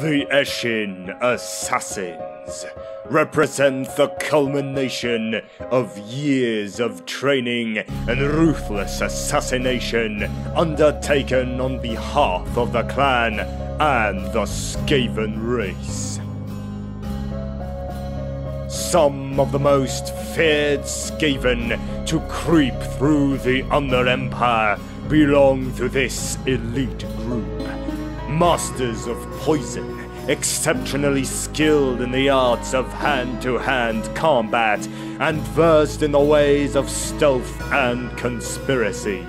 The Eshin Assassins represent the culmination of years of training and ruthless assassination undertaken on behalf of the clan and the Skaven race. Some of the most feared Skaven to creep through the Under Empire belong to this elite group masters of poison, exceptionally skilled in the arts of hand-to-hand combat, and versed in the ways of stealth and conspiracy.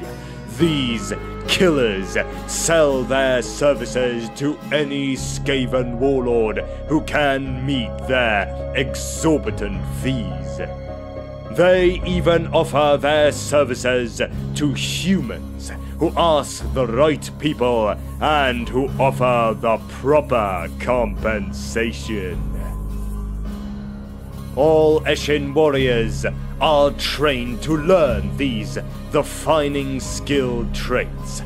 These killers sell their services to any Skaven warlord who can meet their exorbitant fees. They even offer their services to humans who ask the right people and who offer the proper compensation. All Eshin warriors are trained to learn these defining skill traits,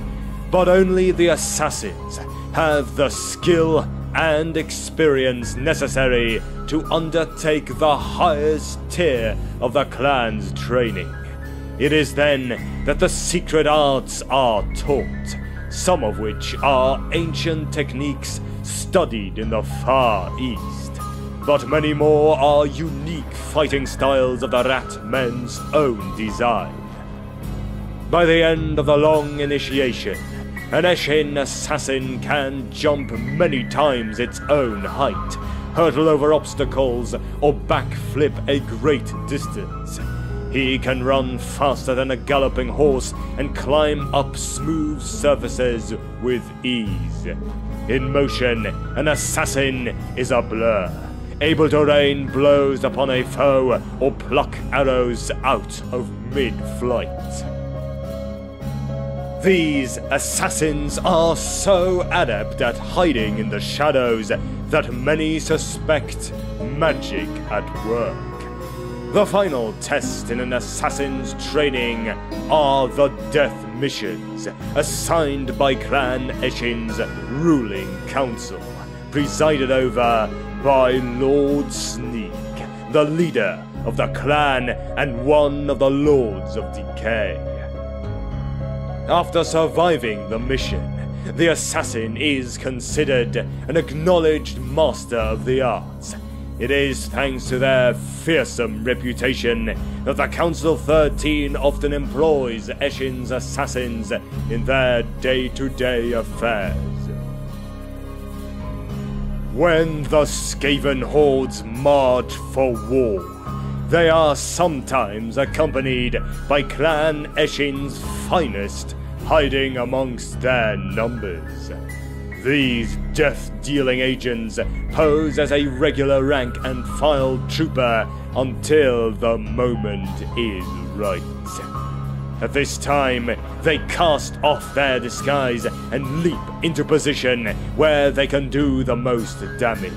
but only the assassins have the skill and experience necessary to undertake the highest tier of the clan's training. It is then that the secret arts are taught, some of which are ancient techniques studied in the Far East. But many more are unique fighting styles of the Rat Men's own design. By the end of the long initiation, an Eshin assassin can jump many times its own height, hurtle over obstacles, or backflip a great distance. He can run faster than a galloping horse and climb up smooth surfaces with ease. In motion, an assassin is a blur, able to rain blows upon a foe or pluck arrows out of mid-flight. These assassins are so adept at hiding in the shadows that many suspect magic at work. The final test in an assassin's training are the death missions assigned by Clan Eshin's ruling council, presided over by Lord Sneek, the leader of the clan and one of the Lords of Decay. After surviving the mission, the assassin is considered an acknowledged master of the arts it is thanks to their fearsome reputation that the Council 13 often employs Eshin's assassins in their day-to-day affairs. When the Skaven hordes march for war, they are sometimes accompanied by Clan Eshin's finest hiding amongst their numbers. These death-dealing agents pose as a regular rank and file trooper until the moment is right. At this time, they cast off their disguise and leap into position where they can do the most damage.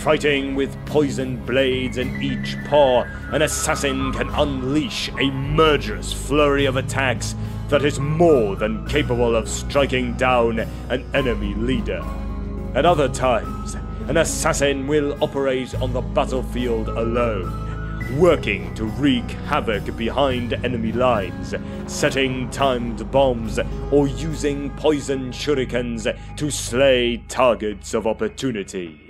Fighting with poisoned blades in each paw, an assassin can unleash a murderous flurry of attacks that is more than capable of striking down an enemy leader. At other times, an assassin will operate on the battlefield alone, working to wreak havoc behind enemy lines, setting timed bombs, or using poison shurikens to slay targets of opportunity.